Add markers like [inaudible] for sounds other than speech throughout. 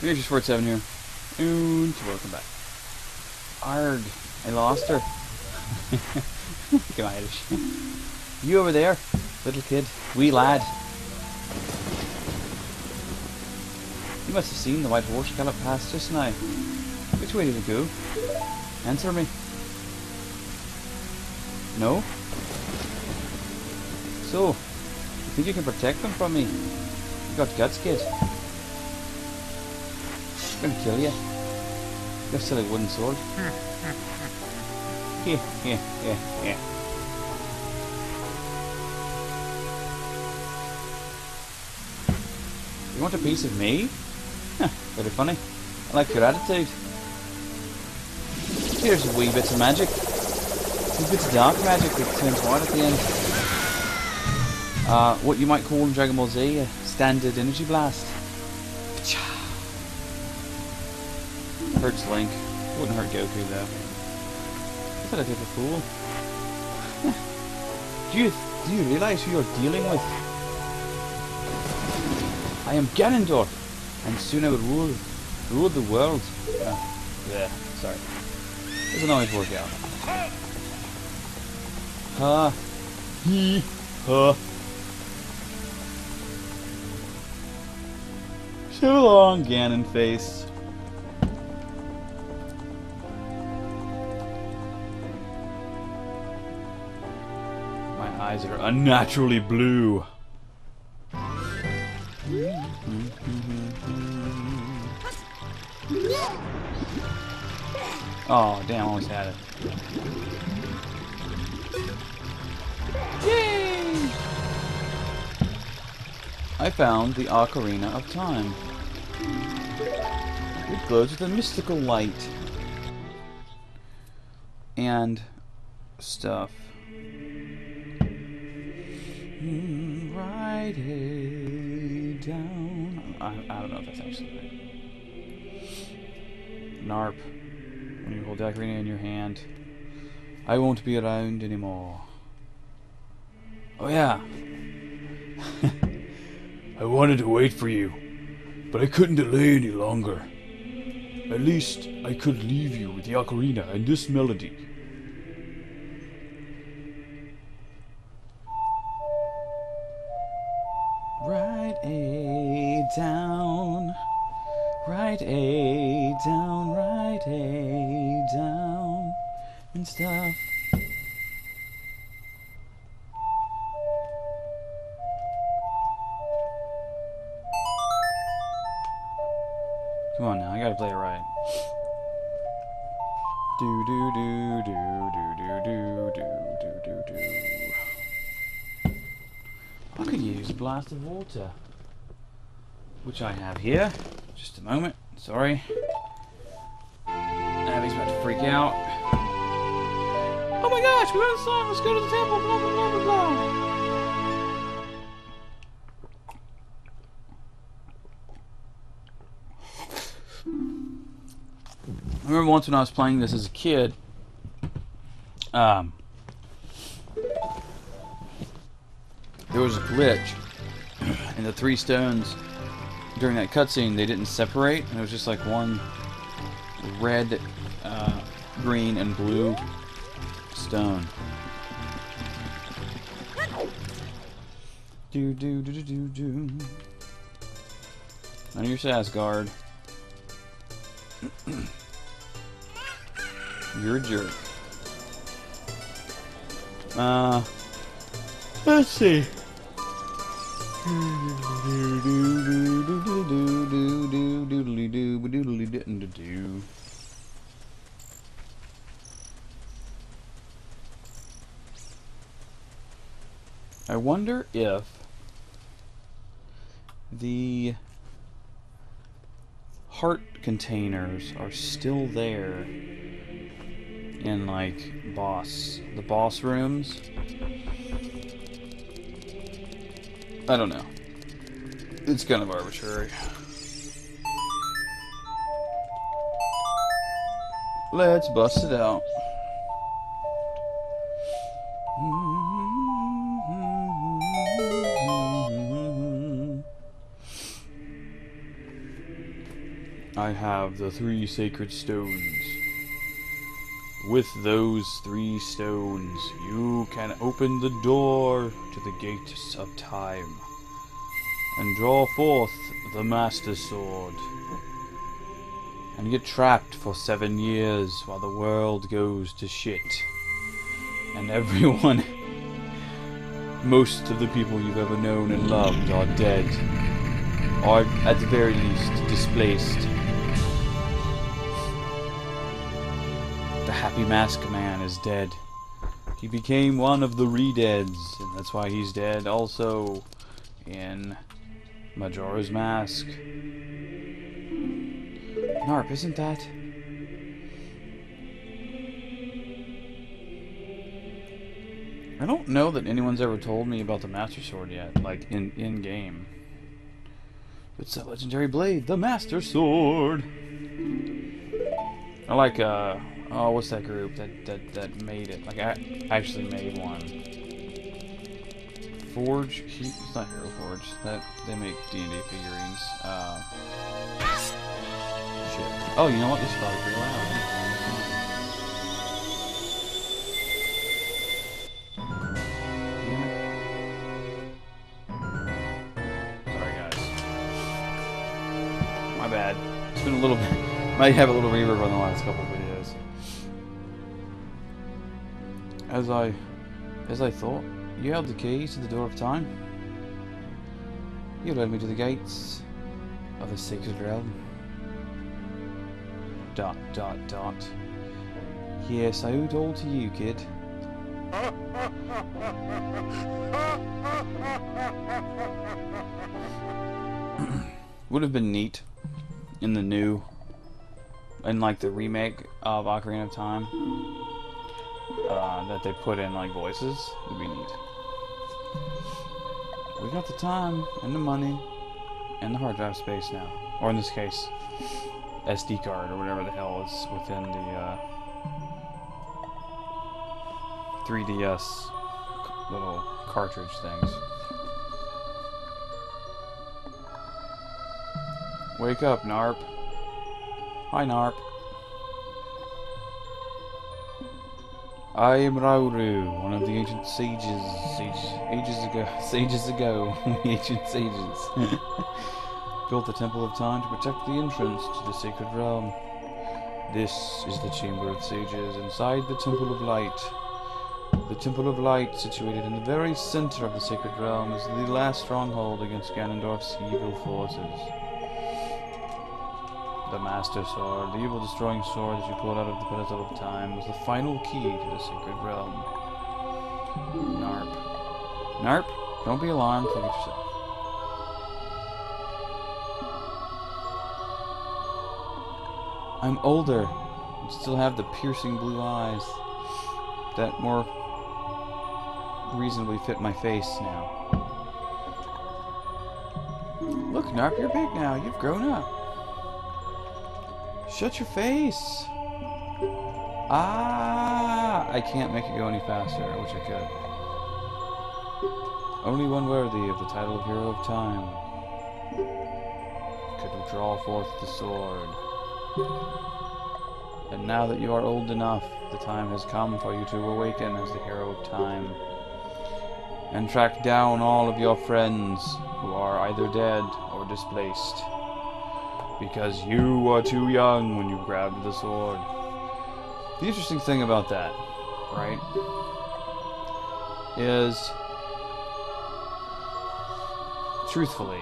Here's your 47 here. And welcome back. Arg, I lost her. [laughs] Come Irish. You over there, little kid, wee lad. You must have seen the white horse gallop past just now. Which way did it go? Answer me. No? So, you think you can protect them from me? You got guts, kid. Gonna kill you. You have silly wooden sword. [laughs] yeah, yeah, yeah, yeah. You want a piece of me? Huh, very funny. I like your attitude. Here's a wee bit of magic. Some bits of dark magic that turns white at the end. Uh, what you might call in Dragon Ball Z a standard energy blast. Hurts Link. Wouldn't hurt Goku though. I thought I'd be a fool. [laughs] do you do you realize who you're dealing with? I am Ganondorf, and soon I will rule rule the world. Uh, yeah, sorry. Doesn't always work out. Ha. He. Ha. So long, Ganon face. Eyes are unnaturally blue. Oh, damn, I almost had it. Yay! I found the Ocarina of Time. It glows with a mystical light. And stuff. Write it down. I, I don't know if that's actually right. NARP. When you hold the ocarina in your hand. I won't be around anymore. Oh yeah. [laughs] I wanted to wait for you, but I couldn't delay any longer. At least I could leave you with the ocarina and this melody. Write a down. Write a down, write a down, and stuff. Come on now, I gotta play it right. Do do do do do do do do do do do. I could use a blast of water, which I have here. Just a moment. Sorry. Abby's about to freak out. Oh my gosh, we got a song. Let's go to the temple. Blah blah blah blah blah. I remember once when I was playing this as a kid. Um, there was a glitch, and the three stones during that cutscene they didn't separate, and it was just like one red, uh, green, and blue stone. Do do do do do do. Of your Sasgard. [coughs] You're a jerk. Uh, let's see. I wonder if the heart containers are still there in like boss the boss rooms I don't know. It's kind of arbitrary. Let's bust it out. I have the three sacred stones. With those three stones, you can open the door to the gates of time and draw forth the Master Sword and get trapped for seven years while the world goes to shit. And everyone, [laughs] most of the people you've ever known and loved are dead, or at the very least displaced. Happy Mask Man is dead. He became one of the Redeads, and that's why he's dead also in Majora's Mask. Narp, isn't that? I don't know that anyone's ever told me about the Master Sword yet, like in in game. It's a legendary blade, the Master Sword. I like uh oh what's that group that that that made it? Like I actually made one. Forge, it's not Hero Forge. That they make D and D figurines. Uh, shit. Oh, you know what? This is probably pretty loud. Sorry, guys. My bad. It's been a little [laughs] bit. Might have a little reverb on the last couple of videos. As I, as I thought, you held the key to the door of time. You led me to the gates of the sacred realm. Dot, dot, dot. Yes, I owe it all to you, kid. [clears throat] Would have been neat in the new, in like the remake of Ocarina of Time, uh, that they put in like voices. Would be neat. We got the time and the money and the hard drive space now, or in this case, SD card or whatever the hell is within the uh, 3DS little cartridge things. Wake up, Narp. Hi, Narp. I am Rauru, one of the ancient sages, sage, ages ago, [laughs] sages ago, [laughs] ancient sages. [laughs] Built the Temple of Time to protect the entrance to the sacred realm. This is the Chamber of Sages inside the Temple of Light. The Temple of Light, situated in the very center of the sacred realm, is the last stronghold against Ganondorf's evil forces. The Master Sword, the evil destroying sword that you pulled out of the pedestal of time, was the final key to the sacred realm. Narp. Narp, don't be alarmed. Yourself. I'm older. and still have the piercing blue eyes that more reasonably fit my face now. Look, Narp, you're big now. You've grown up. Shut your face. Ah, I can't make it go any faster. I wish I could. Only one worthy of the title of Hero of Time could draw forth the sword. And now that you are old enough, the time has come for you to awaken as the hero of time. And track down all of your friends who are either dead or displaced. Because you were too young when you grabbed the sword. The interesting thing about that, right, is truthfully,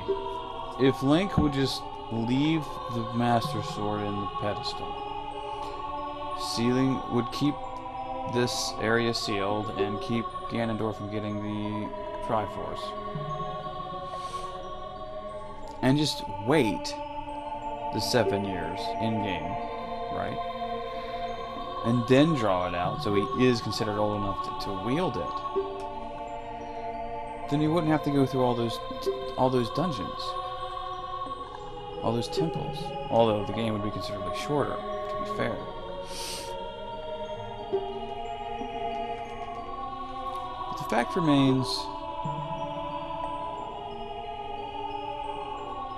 if Link would just leave the Master Sword in the pedestal, sealing would keep this area sealed and keep Ganondorf from getting the Triforce. And just wait the seven years in game, right? And then draw it out so he is considered old enough to, to wield it. Then he wouldn't have to go through all those all those dungeons all those temples. Although the game would be considerably shorter, to be fair. But the fact remains,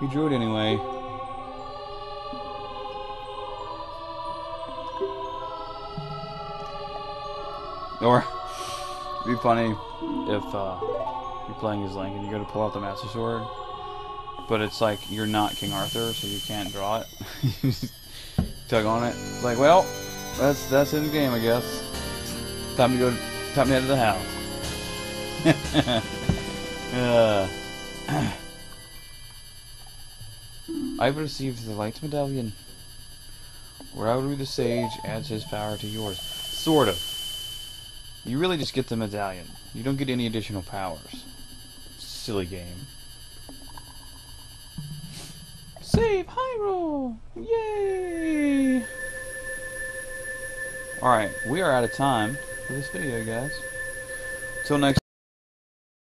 he drew it anyway. Or it'd be funny if uh, you're playing as Link and you go to pull out the Master Sword, but it's like you're not King Arthur, so you can't draw it. [laughs] You just tug on it. Like, well, that's that's in the game, I guess. Time to go. Time to head to the house. [laughs] uh. [clears throat] I've received the light medallion. Rauru the Sage adds his power to yours. Sort of. You really just get the medallion. You don't get any additional powers. Silly game. Save Hyrule! Yay! Alright, we are out of time for this video, guys. Till next